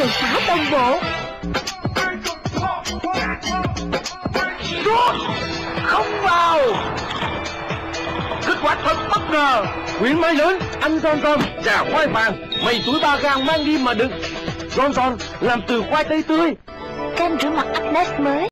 đường xá đồng bộ. Rút! Không vào! Kết quả thật bất ngờ. Quyển máy lớn Anh Johnson và dạ, khoai vàng. Mày tuổi ba gang mang đi mà đừng Johnson làm từ khoai tây tươi. Kem rửa mặt Agnes mới.